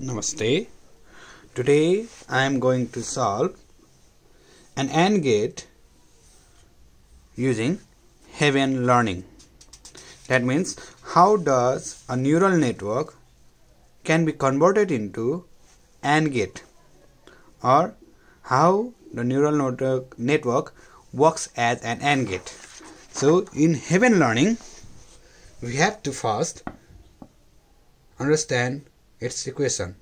Namaste. Today I am going to solve an AND gate using Hebbian learning. That means how does a neural network can be converted into AND gate or how the neural network, network works as an AND gate. So in Hebbian learning we have to first understand its equation.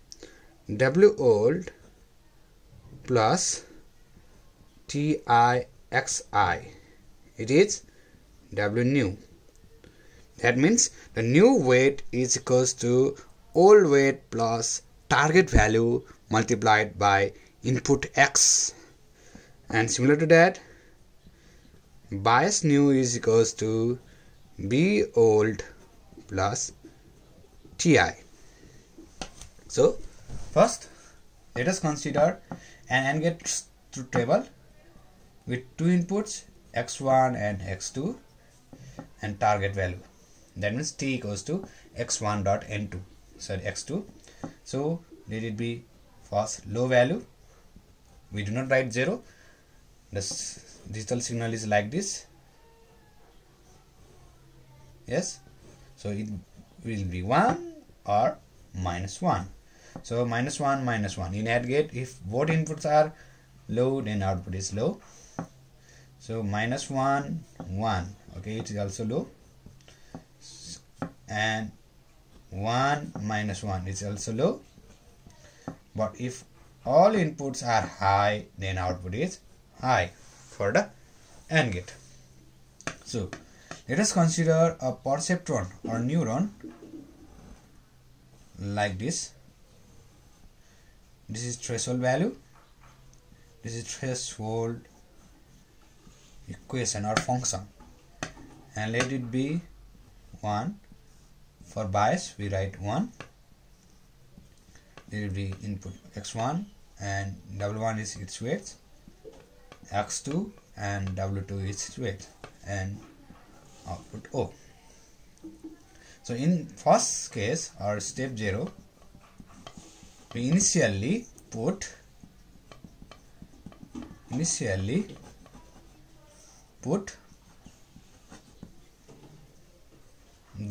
W old plus t i x i. It is w new. That means the new weight is equals to old weight plus target value multiplied by input x. And similar to that bias new is equals to b old plus ti so first let us consider an AND gate table with two inputs x1 and x2 and target value. That means t equals to x1 dot n2 sorry x2 so let it be first low value. We do not write 0 the digital signal is like this. Yes? So it will be 1 or minus 1 so minus 1 minus 1 in AND gate if both inputs are low then output is low. So minus 1 1 okay it is also low. And 1 minus 1 is also low. But if all inputs are high then output is high for the AND gate. So let us consider a perceptron or neuron like this this is threshold value. This is threshold equation or function. And let it be 1 for bias we write 1 it will be input x1 and w1 is its weight. X2 and w2 is its weight. And output o. So in first case or step 0 we initially put initially put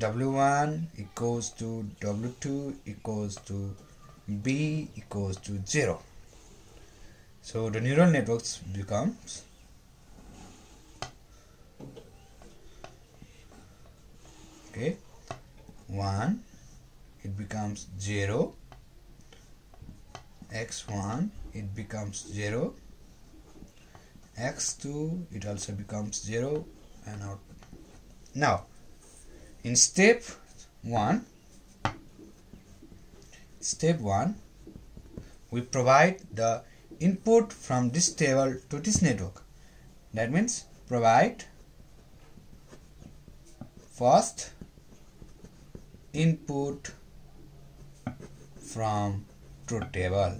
w1 equals to w2 equals to b equals to 0 so the neural networks becomes okay 1 it becomes 0 x1 it becomes 0 x2 it also becomes 0 and out. Now in step 1 step 1 we provide the input from this table to this network. That means provide first input from truth table.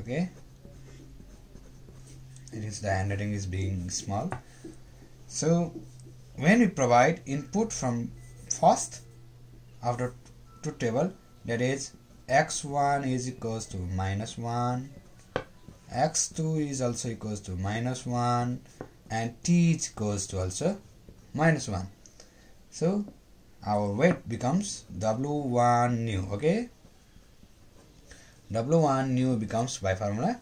Okay? It is the handwriting is being small. So when we provide input from first after truth table that is x1 is equals to minus 1 x2 is also equals to minus 1 and t is equals to also minus 1 so our weight becomes w1 new okay w1 new becomes by formula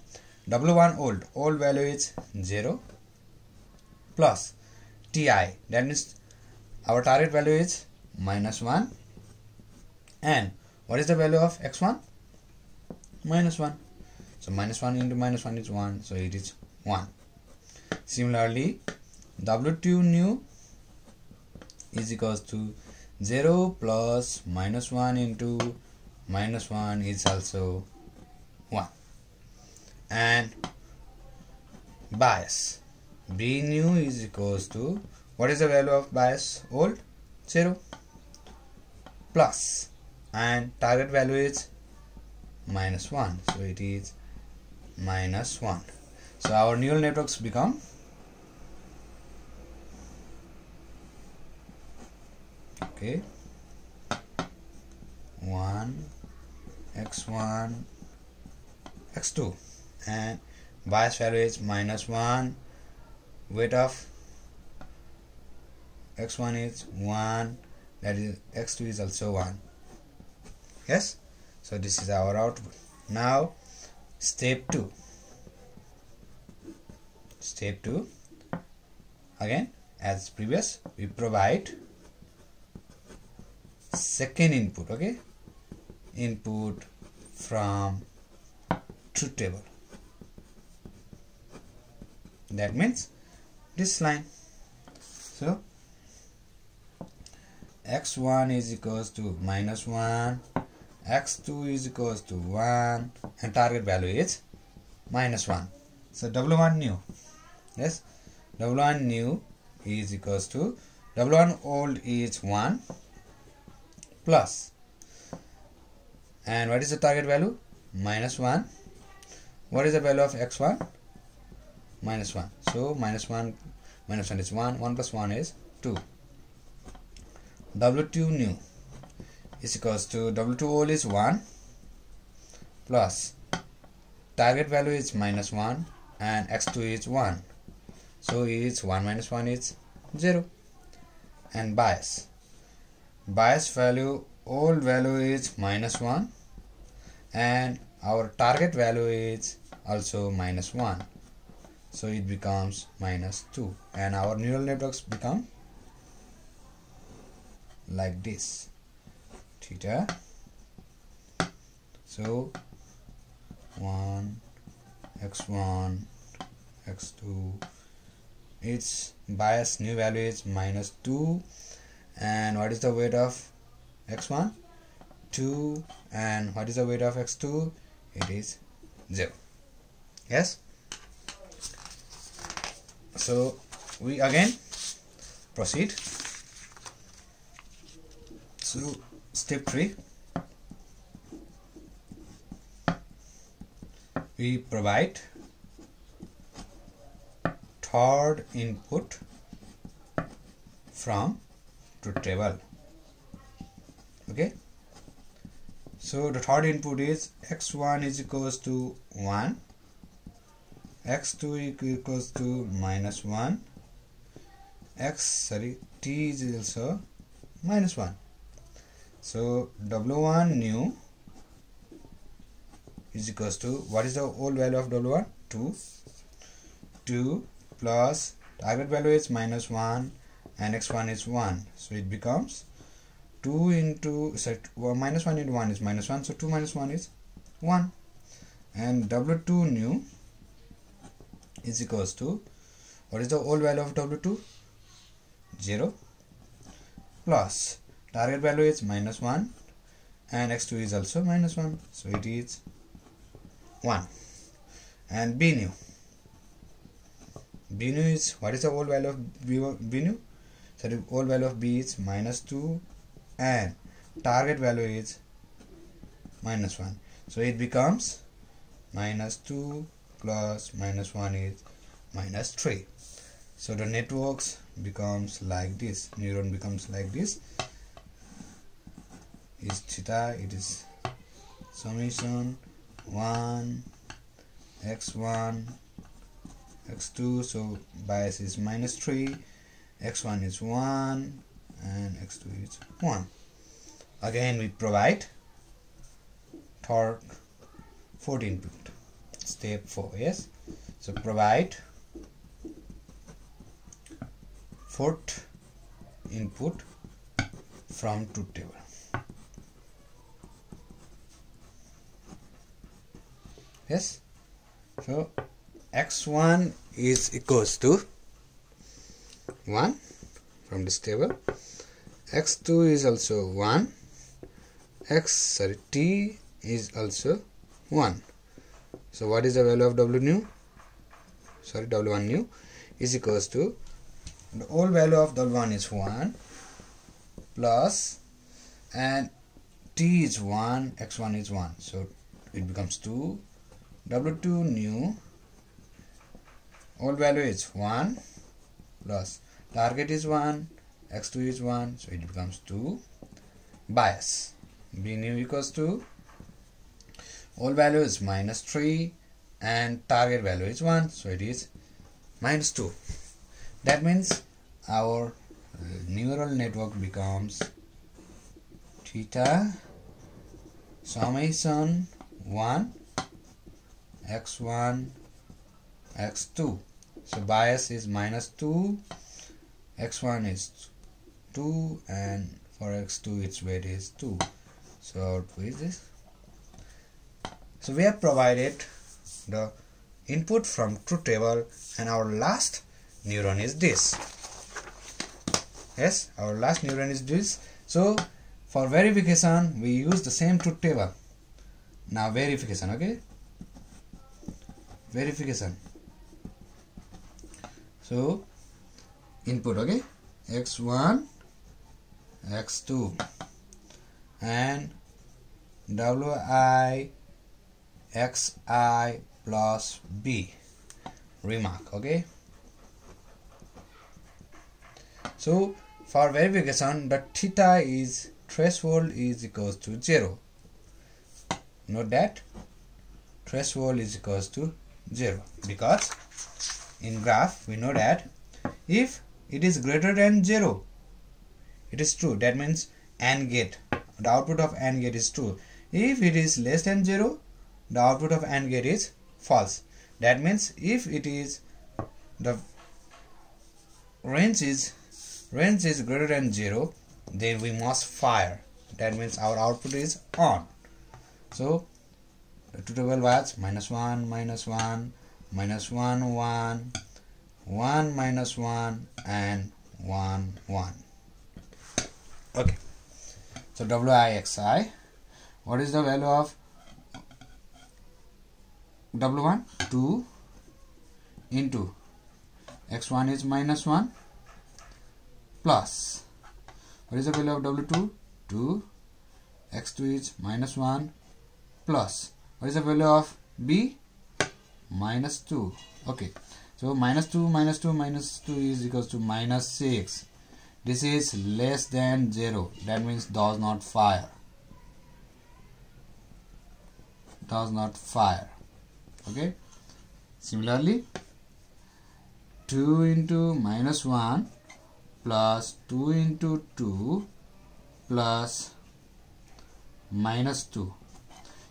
w1 old old value is 0 plus ti that means our target value is minus 1 and what is the value of x1 minus 1 so minus 1 into minus 1 is 1 so it is 1 similarly w2 new is equals to 0 plus minus 1 into minus 1 is also 1 and bias. B new is equals to what is the value of bias? Old? 0 plus. And target value is minus 1 so it is minus 1 so our neural networks become okay. 1 x1 x2 and bias value is minus 1 weight of x1 is 1 that is x2 is also 1 yes? So this is our output. Now step 2 step 2 again as previous we provide second input okay? Input from truth table that means this line. So x1 is equals to minus 1 x2 is equals to 1 and target value is minus 1 so w1 new. Yes? W1 new is equals to w1 old is 1 plus. And what is the target value? Minus 1 what is the value of x1 minus 1 so minus 1 minus 1 is 1 1 plus 1 is 2 w2 new is equals to w2 old is 1 plus target value is minus 1 and x2 is 1 so it's 1 minus 1 is 0 and bias. Bias value old value is minus 1 and our target value is also minus 1 so it becomes minus 2 and our neural networks become like this. Theta. So 1 x1 x2 its bias new value is minus 2 and what is the weight of x1 2 and what is the weight of x2 it is 0 yes? So we again proceed. So step 3 we provide third input from to table okay? So the third input is x1 is equals to 1 x2 equals to minus 1 x sorry t is also minus 1 so w1 new is equals to what is the old value of w1 2 2 plus target value is minus 1 and x1 is 1 so it becomes 2 into so well, minus 1 into 1 is minus 1 so 2 minus 1 is 1 and w2 new is equals to what is the old value of w2 0 plus target value is minus 1 and x2 is also minus 1 so it is 1 and b new b new is what is the old value of b, b new so the old value of b is minus 2 and target value is minus 1 so it becomes minus 2 plus minus 1 is minus 3 so the networks becomes like this. Neuron becomes like this. Is theta it is summation. 1 x1 x2 so bias is minus 3 x1 is 1 and x2 is 1 again we provide torque 14 input step 4 yes so provide foot input from truth table. Yes? So x1 is equals to 1 from this table. X2 is also 1 x sorry t is also 1 so what is the value of w new sorry w1 new is equals to the old value of w1 is 1 plus and t is 1 x1 is 1 so it becomes 2 w2 new old value is 1 plus target is 1 x2 is 1 so it becomes 2 bias. B new equals to old value is minus 3 and target value is 1 so it is minus 2 that means our uh, neural network becomes theta summation 1 x1 x2 so bias is minus 2 x1 is 2 and for x2 its weight is 2 so output is this so we have provided the input from truth table and our last neuron is this. Yes our last neuron is this. So for verification we use the same truth table. Now verification okay? Verification. So input okay? X1 x2 and wi xi plus b. Remark okay? So for verification the theta is threshold is equals to 0 note that threshold is equals to 0 because in graph we know that if it is greater than 0 it is true. That means AND gate the output of AND gate is true. If it is less than 0 the output of AND gate is false. That means if it is the range is range is greater than 0 then we must fire. That means our output is on. So the table was minus 1 minus 1 minus 1 1 1 minus 1 and 1 1 okay. So wixi what is the value of w1 2 into x1 is minus 1 plus what is the value of w2 2 x2 is minus 1 plus what is the value of b? minus 2 okay. So minus 2 minus 2 minus 2 is equals to minus 6 this is less than 0 that means does not fire does not fire okay? Similarly 2 into minus 1 plus 2 into 2 plus minus 2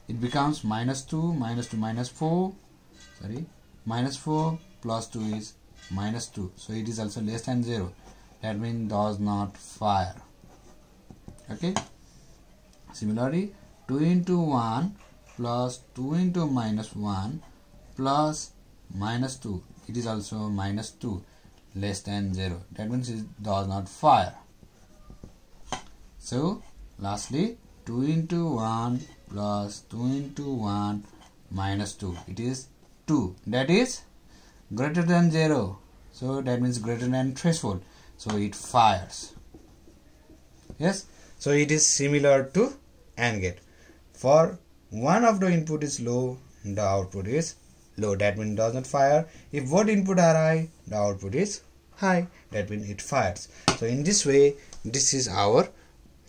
it becomes minus 2 minus 2 minus 4 sorry minus 4 plus 2 is minus 2 so it is also less than 0 that means does not fire. Okay? Similarly 2 into 1 plus 2 into minus 1 plus minus 2 it is also minus 2 less than 0 that means it does not fire. So lastly 2 into 1 plus 2 into 1 minus 2 it is 2 that is greater than 0 so that means greater than threshold. So it fires. Yes? So it is similar to AND gate. For one of the input is low the output is low. That means does not fire. If both input are high the output is high. That means it fires. So in this way this is our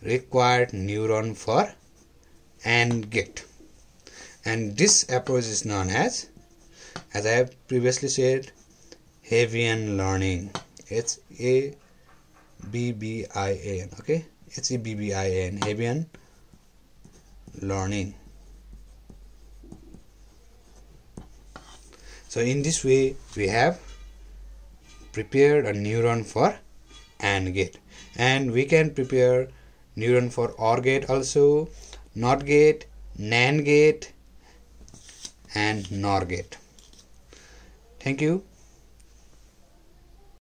required neuron for AND gate and this approach is known as as I have previously said Hebbian learning. It's a b b i n okay? It's a b b i n Hebbian learning so in this way we have prepared a neuron for AND gate. And we can prepare neuron for OR gate also NOT gate NAND gate and NOR gate. Thank you